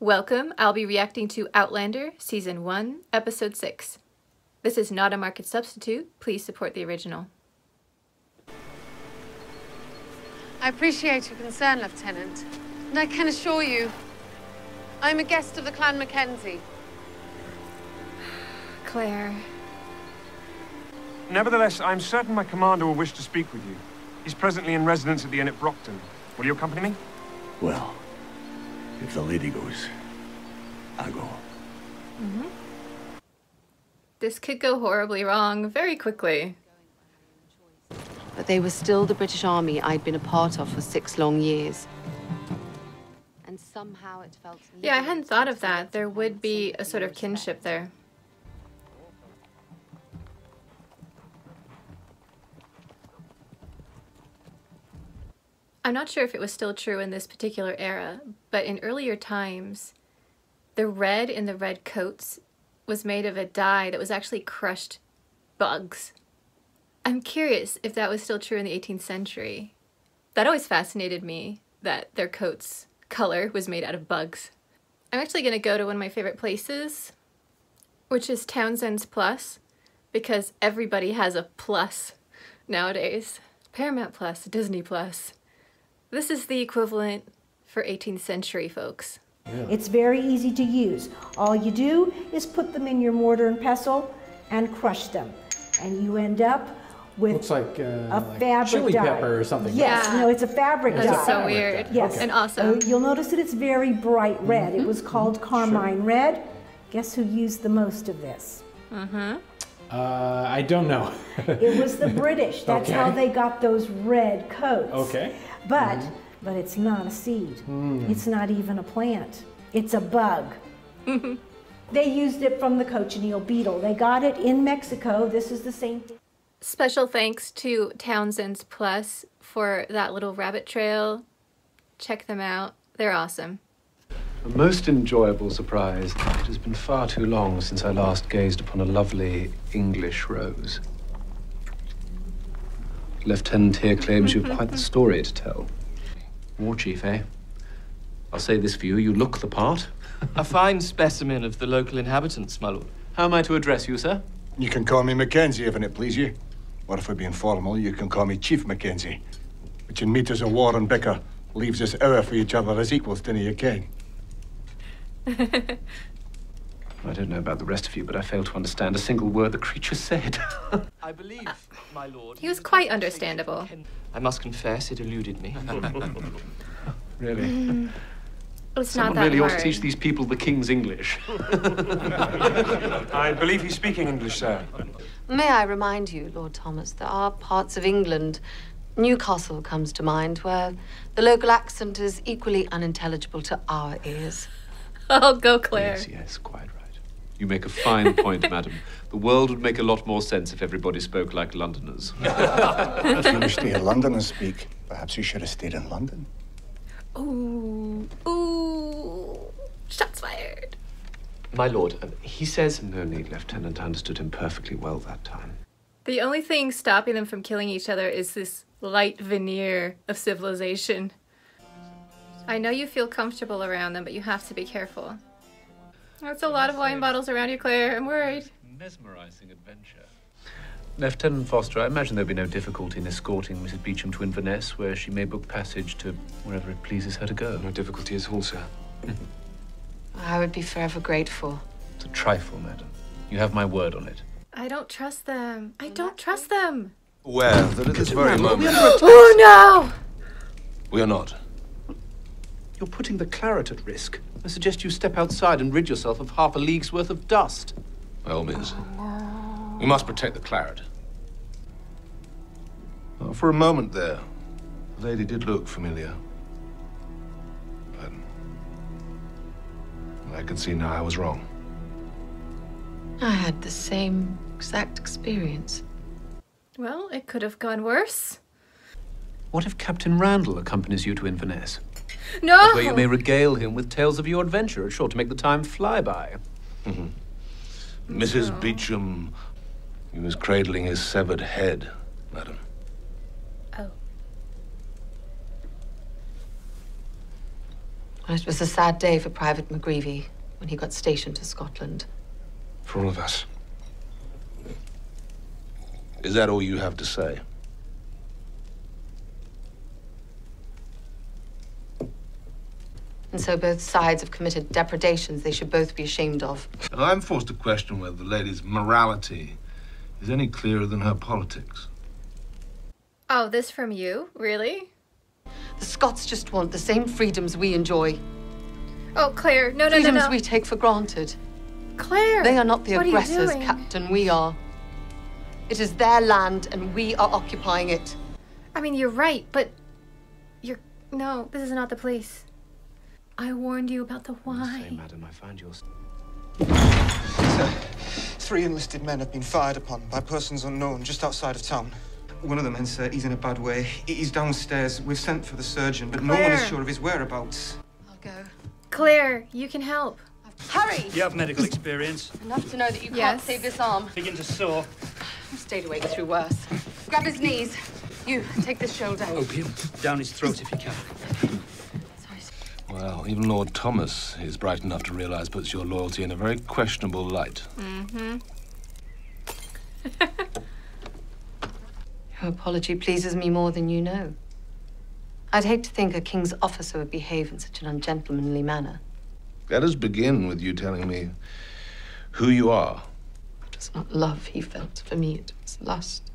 Welcome, I'll be reacting to Outlander, Season 1, Episode 6. This is not a market substitute, please support the original. I appreciate your concern, Lieutenant. And I can assure you, I'm a guest of the Clan Mackenzie. Claire. Nevertheless, I'm certain my commander will wish to speak with you. He's presently in residence at the inn at Brockton. Will you accompany me? Well, if the lady goes, I'll go. Mm-hmm. This could go horribly wrong very quickly. But they were still the British Army I'd been a part of for six long years. And somehow it felt... Yeah, I hadn't thought of that. There would be a sort of kinship there. I'm not sure if it was still true in this particular era, but in earlier times, the red in the red coats was made of a dye that was actually crushed bugs. I'm curious if that was still true in the 18th century. That always fascinated me, that their coats color was made out of bugs. I'm actually going to go to one of my favorite places, which is Townsend's Plus, because everybody has a plus nowadays. Paramount Plus, Disney Plus. This is the equivalent for 18th century folks. Yeah. It's very easy to use. All you do is put them in your mortar and pestle and crush them. And you end up with Looks like, uh, a like fabric chili dye. pepper or something. Yes, Yeah. no, it's a fabric That's dye. so weird. Yes. And awesome. Uh, you'll notice that it's very bright red. It was called carmine red. Guess who used the most of this? Mm-hmm. Uh, I don't know. It was the British. That's how they got those red coats. Okay. But, but it's not a seed. Hmm. It's not even a plant. It's a bug. they used it from the cochineal beetle. They got it in Mexico. This is the same thing. Special thanks to Townsend's Plus for that little rabbit trail. Check them out. They're awesome. A most enjoyable surprise. It has been far too long since I last gazed upon a lovely English rose. Lieutenant here claims you've quite the story to tell. War chief, eh? I'll say this for you, you look the part. A fine specimen of the local inhabitants, my lord. How am I to address you, sir? You can call me Mackenzie if it please you. Or if we're being formal, you can call me Chief Mackenzie. Which in meters of war and bicker leaves us hour for each other as equals, dinna you ken? I don't know about the rest of you, but I fail to understand a single word the creature said. I believe, my lord. He was quite understandable. I must confess, it eluded me. really? Mm. It's Someone not that really ought to teach these people the king's English. I believe he's speaking English, sir. May I remind you, Lord Thomas, there are parts of England, Newcastle comes to mind, where the local accent is equally unintelligible to our ears. Oh, go Claire. Yes, yes, quite right. You make a fine point, madam. The world would make a lot more sense if everybody spoke like Londoners. if you stay in London and speak, perhaps you should have stayed in London. Ooh, ooh, shots fired. My lord, um, he says. No need, Lieutenant. I understood him perfectly well that time. The only thing stopping them from killing each other is this light veneer of civilization. I know you feel comfortable around them, but you have to be careful. That's a lot of wine bottles around you, Claire. I'm worried. Mesmerizing adventure. Lieutenant Foster, I imagine there'll be no difficulty in escorting Mrs. Beauchamp to Inverness, where she may book passage to wherever it pleases her to go. No difficulty at all, sir. I would be forever grateful. It's a trifle, madam. You have my word on it. I don't trust them. I don't trust them. Well, that at this very moment. Oh no! We are not. You're putting the claret at risk. I suggest you step outside and rid yourself of half a league's worth of dust. By all means. We must protect the claret. For a moment there, the lady did look familiar. But I can see now I was wrong. I had the same exact experience. Well, it could have gone worse. What if Captain Randall accompanies you to Inverness? No! Where you may regale him with tales of your adventure. It's sure to make the time fly by. Mm-hmm. Mrs. Beauchamp, he was cradling his severed head, madam. Oh. Well, it was a sad day for Private McGreevy when he got stationed to Scotland. For all of us. Is that all you have to say? And so both sides have committed depredations they should both be ashamed of. I'm forced to question whether the lady's morality is any clearer than her politics. Oh, this from you? Really? The Scots just want the same freedoms we enjoy. Oh, Claire, no, no, freedoms no, no. we take for granted. Claire! They are not the what are you aggressors. Captain. We are. It is their land, and we are occupying it. I mean, you're right, but you're. No, this is not the place. I warned you about the why. madam, I find your. Sir, three enlisted men have been fired upon by persons unknown just outside of town. One of the men, sir, he's in a bad way. He's downstairs. We've sent for the surgeon, but no one is sure of his whereabouts. I'll go. Claire, you can help. Hurry! You have medical experience. Enough to know that you can't save this arm. Begin to soar. Stayed awake through worse. Grab his knees. You, take this shoulder. Opium. Down his throat if you can. Well, even Lord Thomas is bright enough to realize puts your loyalty in a very questionable light. Mm-hmm. Your apology pleases me more than you know. I'd hate to think a king's officer would behave in such an ungentlemanly manner. Let us begin with you telling me who you are. It was not love he felt for me, it was lust.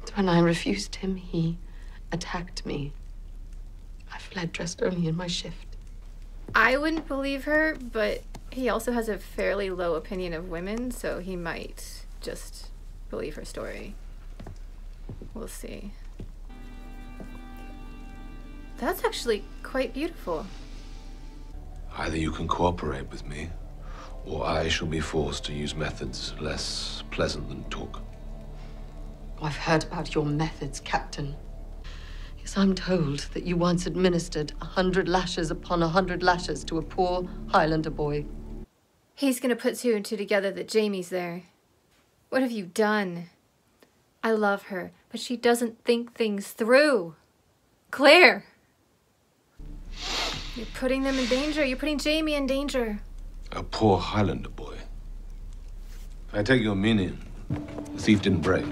And when I refused him, he attacked me. I fled dressed only in my shift. I wouldn't believe her, but he also has a fairly low opinion of women, so he might just believe her story. We'll see. That's actually quite beautiful. Either you can cooperate with me, or I shall be forced to use methods less pleasant than talk. I've heard about your methods, Captain. Yes, I'm told that you once administered a hundred lashes upon a hundred lashes to a poor Highlander boy. He's gonna put two and two together that Jamie's there. What have you done? I love her, but she doesn't think things through. Claire! You're putting them in danger. You're putting Jamie in danger. A poor Highlander boy. I take your meaning. The thief didn't break.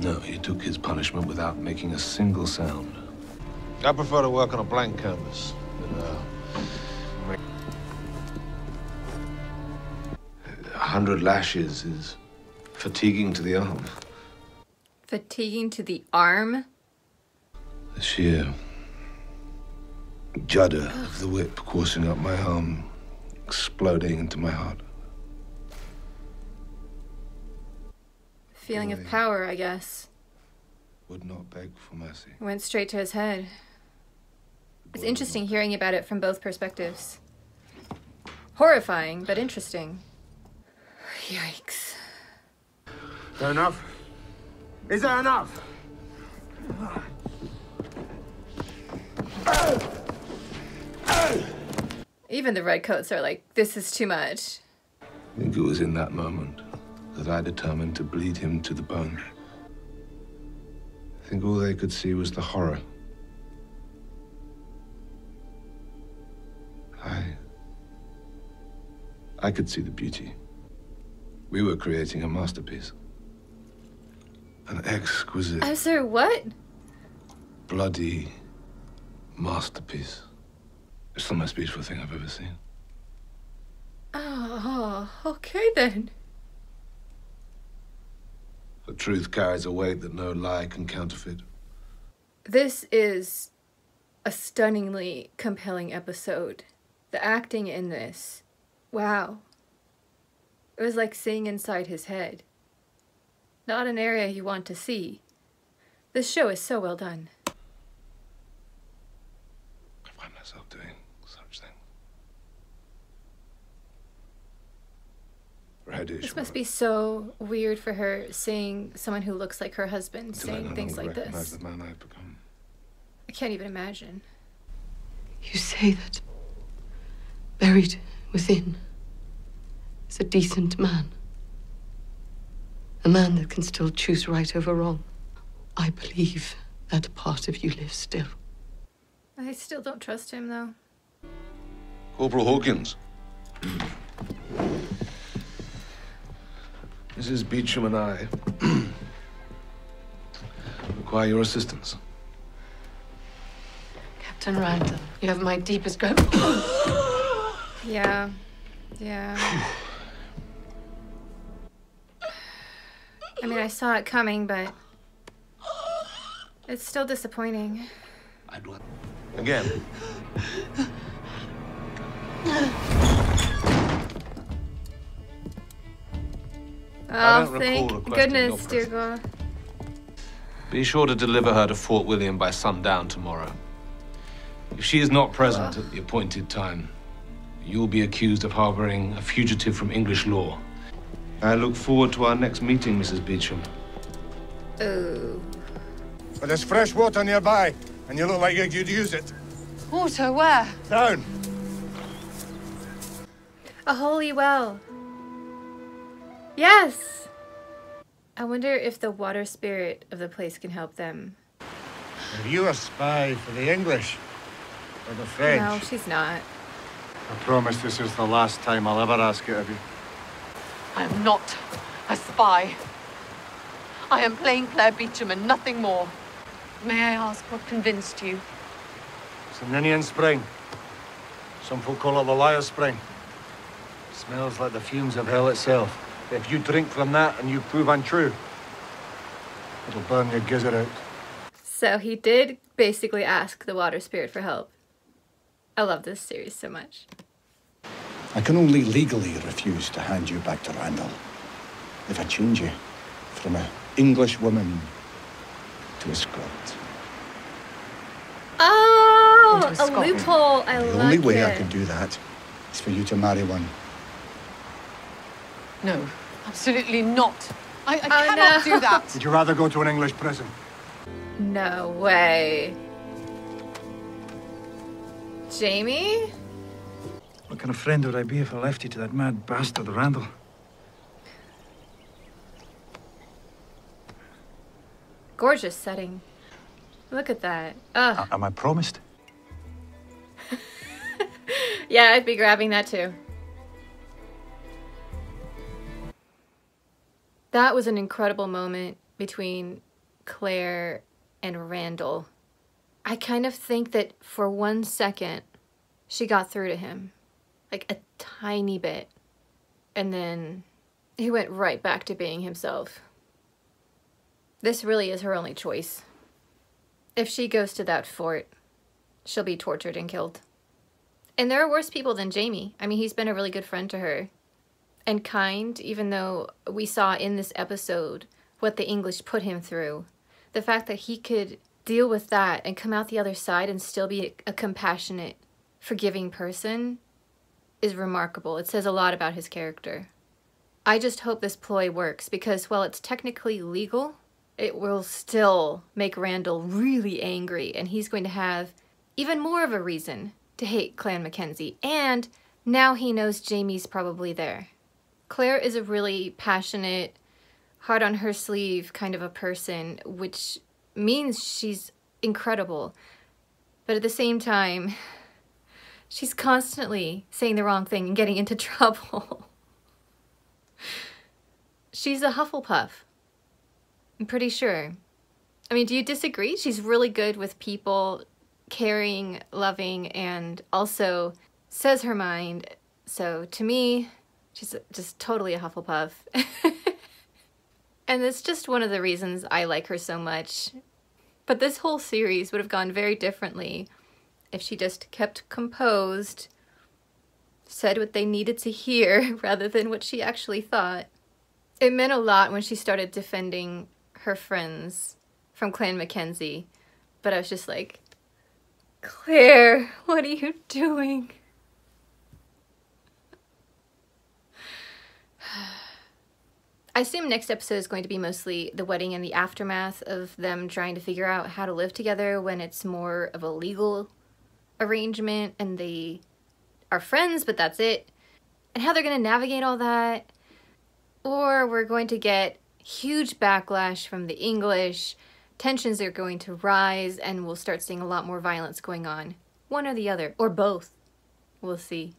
No, he took his punishment without making a single sound. I prefer to work on a blank canvas than uh, a hundred lashes is fatiguing to the arm. Fatiguing to the arm. The sheer judder of the whip coursing up my arm, exploding into my heart. Feeling of power, I guess. Would not beg for mercy. Went straight to his head. It's interesting hearing about it from both perspectives. Horrifying, but interesting. Yikes. Is that enough? Is that enough? Even the redcoats are like, this is too much. I think it was in that moment that I determined to bleed him to the bone. I think all they could see was the horror. I. I could see the beauty. We were creating a masterpiece. An exquisite, I'm sorry, what? bloody masterpiece. It's the most beautiful thing I've ever seen. Oh, okay then. Truth carries a weight that no lie can counterfeit. This is a stunningly compelling episode. The acting in this, wow. It was like seeing inside his head. Not an area you want to see. This show is so well done. I find myself doing such things. Radish. This must be so weird for her seeing someone who looks like her husband until saying things like recognize this. the man I've become. I can't even imagine. You say that buried within is a decent man. A man that can still choose right over wrong. I believe that part of you lives still. I still don't trust him though. Corporal Hawkins. Mrs. Beauchamp and I require your assistance. Captain Randall, you have my deepest grat- Yeah. Yeah. I mean, I saw it coming, but it's still disappointing. Again. Oh, thank goodness, your dear God. Be sure to deliver her to Fort William by sundown tomorrow. If she is not present at the appointed time, you'll be accused of harboring a fugitive from English law. I look forward to our next meeting, Mrs. Beauchamp. Oh. But there's fresh water nearby, and you look like you could use it. Water, where? Down. A holy well. Yes! I wonder if the water spirit of the place can help them. Are you a spy for the English? Or the French? No, she's not. I promise this is the last time I'll ever ask it of you. I am not a spy. I am plain Claire Beauchamp and nothing more. May I ask what convinced you? It's an Indian spring. Some folk call it the Liar Spring. Smells like the fumes of hell itself. If you drink from that and you prove untrue, it'll burn your gizzard out. So he did basically ask the water spirit for help. I love this series so much. I can only legally refuse to hand you back to Randall if I change you from an English woman to a Scot. Oh, Into a loophole. I The like only way it. I can do that is for you to marry one. No, absolutely not. I, I Oh, cannot no. do that. Would you rather go to an English prison? No way. Jamie? What kind of friend would I be if I left you to that mad bastard Randall? Gorgeous setting. Look at that. Ugh. Am I promised? Yeah, I'd be grabbing that too. That was an incredible moment between Claire and Randall. I kind of think that for one second, she got through to him. Like a tiny bit. And then he went right back to being himself. This really is her only choice. If she goes to that fort, she'll be tortured and killed. And there are worse people than Jamie. I mean, he's been a really good friend to her. And kind, even though we saw in this episode what the English put him through. The fact that he could deal with that and come out the other side and still be a compassionate, forgiving person is remarkable. It says a lot about his character. I just hope this ploy works because while it's technically legal, it will still make Randall really angry and he's going to have even more of a reason to hate Clan Mackenzie. And now he knows Jamie's probably there. Claire is a really passionate, hard on her sleeve kind of a person, which means she's incredible. But at the same time, she's constantly saying the wrong thing and getting into trouble. she's a Hufflepuff. I'm pretty sure. I mean, do you disagree? She's really good with people, caring, loving, and also says her mind. So to me, she's just totally a Hufflepuff. and it's just one of the reasons I like her so much. But this whole series would have gone very differently if she just kept composed, said what they needed to hear rather than what she actually thought. It meant a lot when she started defending her friends from Clan Mackenzie, but I was just like, Claire, what are you doing? I assume next episode is going to be mostly the wedding and the aftermath of them trying to figure out how to live together when it's more of a legal arrangement and they are friends, but that's it. And how they're going to navigate all that. Or we're going to get huge backlash from the English tensions are going to rise and we'll start seeing a lot more violence going on. One or the other, or both. We'll see.